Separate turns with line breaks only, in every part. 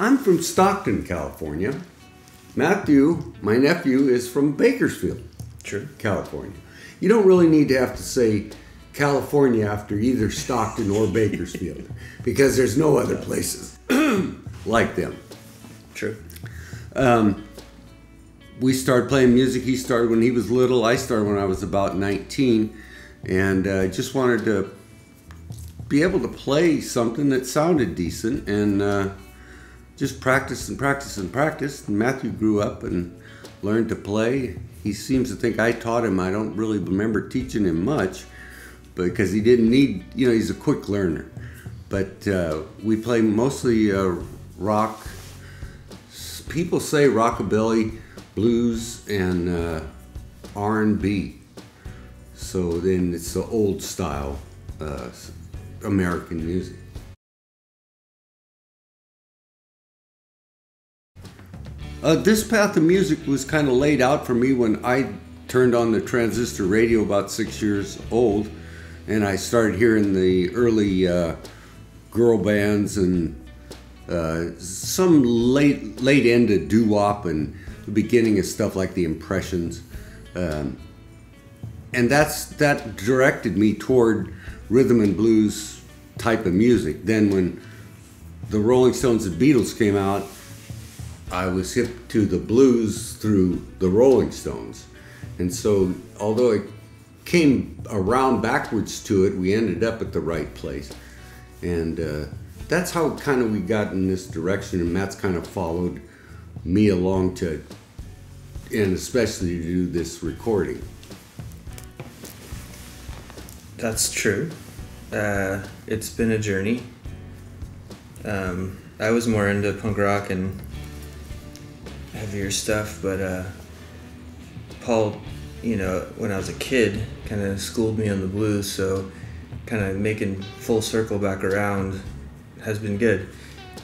I'm from Stockton, California. Matthew, my nephew, is from Bakersfield,
True.
California. You don't really need to have to say California after either Stockton or Bakersfield because there's no other places like them.
True.
Um, we started playing music. He started when he was little. I started when I was about 19, and uh, just wanted to be able to play something that sounded decent and uh, just practice and practice and practice. And Matthew grew up and learned to play. He seems to think I taught him. I don't really remember teaching him much, But because he didn't need. You know, he's a quick learner. But uh, we play mostly uh, rock. People say rockabilly, blues, and uh, R&B. So then it's the old style uh, American music. Uh, this path of music was kind of laid out for me when I turned on the transistor radio about six years old, and I started hearing the early uh, girl bands and uh, some late late end of doo wop and the beginning of stuff like the Impressions, um, and that's that directed me toward rhythm and blues type of music. Then when the Rolling Stones and Beatles came out, I was hip to the blues through the Rolling Stones. And so, although it came around backwards to it, we ended up at the right place. And uh, that's how kind of we got in this direction. And Matt's kind of followed me along to, and especially to do this recording.
That's true. Uh, it's been a journey. Um, I was more into punk rock and heavier stuff, but uh, Paul, you know, when I was a kid, kind of schooled me on the blues, so kind of making full circle back around has been good,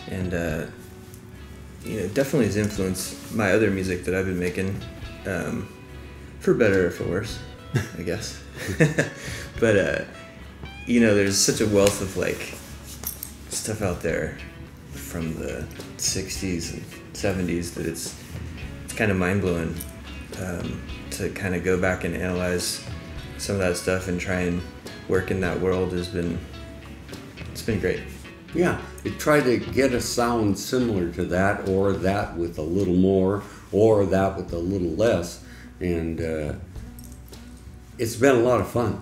and uh, you know, definitely has influenced my other music that I've been making, um, for better or for worse, I guess. but uh, you know, there's such a wealth of like stuff out there from the 60s and 70s that it's it's kind of mind blowing um, to kind of go back and analyze some of that stuff and try and work in that world has been it's been great.
Yeah, it tried to get a sound similar to that, or that with a little more, or that with a little less, and uh, it's been a lot of fun.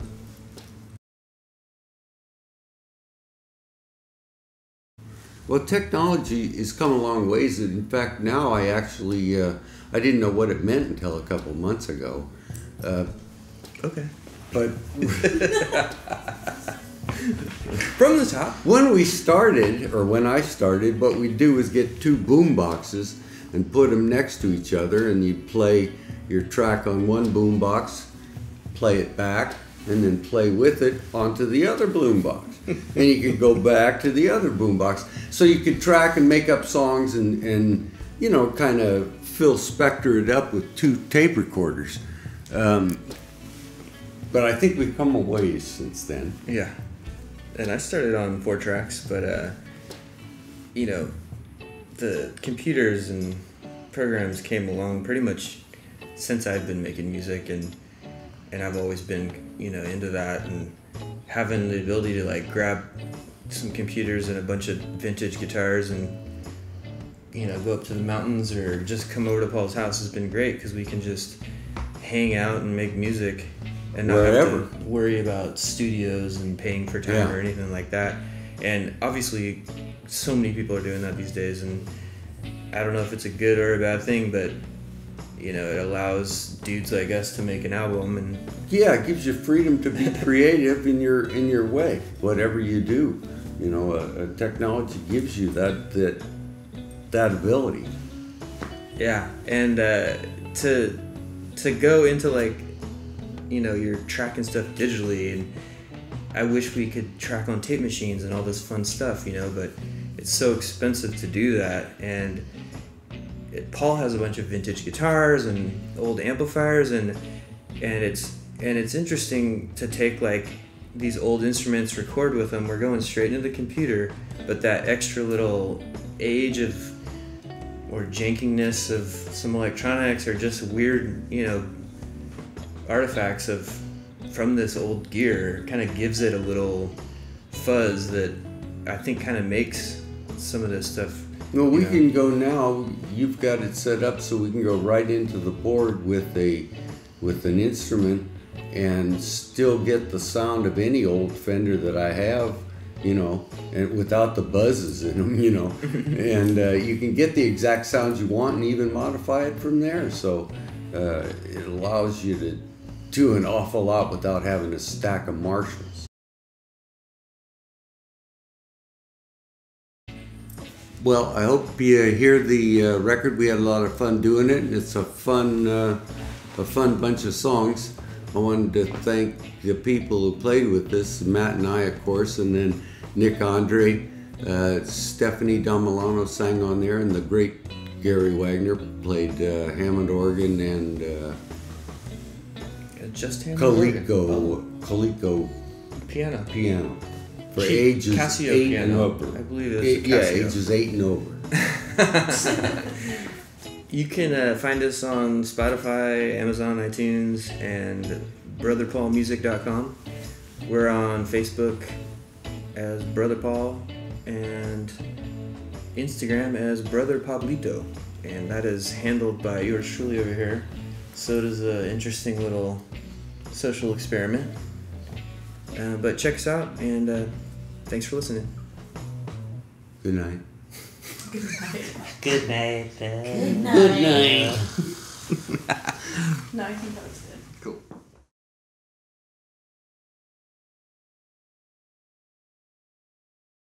Well, technology has come a long ways. In fact, now I actually uh, I didn't know what it meant until a couple months ago. Uh,
Okay.
but
From the top.
when we started, or when I started, what we'd do is get two boom boxes and put them next to each other, and you'd play your track on one boom box, play it back, and then play with it onto the other boom box. and you could go back to the other boom box. So you could track and make up songs and, and you know, kind of Phil Spector it up with two tape recorders. Um, but I think we've come a ways since then.
Yeah. And I started on four tracks, but uh, you know, the computers and programs came along pretty much since I've been making music and and I've always been, you know, into that and having the ability to like grab some computers and a bunch of vintage guitars and you know, go up to the mountains or just come over to Paul's house has been great because we can just hang out and make music and not
Wherever.
have to worry about studios and paying for time
Yeah.
or anything like that. And obviously, so many people are doing that these days, and I don't know if it's a good or a bad thing, but you know, it allows dudes like us to make an album and
Yeah, it gives you freedom to be creative in your in your way, whatever you do. You know, uh, uh, technology gives you that that that ability.
Yeah, and uh, to to go into like, you know, you're tracking stuff digitally, and I wish we could track on tape machines and all this fun stuff, you know, but it's so expensive to do that. And Paul has a bunch of vintage guitars and old amplifiers, and and it's and it's interesting to take like these old instruments, record with them. We're going straight into the computer, but that extra little age of or jankiness of some electronics or just weird, you know, artifacts of from this old gear kind of gives it a little fuzz that I think kind of makes some of this stuff.
Well, we
you know,
can go now. You've got it set up so we can go right into the board with a with an instrument and still get the sound of any old Fender that I have, you know, and without the buzzes in them, you know, and uh, you can get the exact sounds you want and even modify it from there. So uh, it allows you to do an awful lot without having a stack of Marshalls. Well, I hope you hear the uh, record. We had a lot of fun doing it, and it's a fun, uh, a fun bunch of songs. I wanted to thank the people who played with us, Matt and I, of course, and then Nick Andre, uh, Stephanie Damilano sang on there, and the great Gary Wagner played uh, Hammond organ and uh,
just Hammond organ.
Coleco, Coleco
piano.
piano for
Ca-
ages
Casio
eight and over.
I believe it's
Eight- yeah, ages eight and over.
You can uh, find us on Spotify, Amazon, iTunes, and brotherpaulmusic.com. We're on Facebook as Brother Paul and Instagram as Brother Pablito. And that is handled by yours truly over here. So it is an interesting little social experiment. Uh, but check us out and uh, thanks for listening.
Good night.
Good night.
Good night.
Good night.
No, I think that was good.
Cool.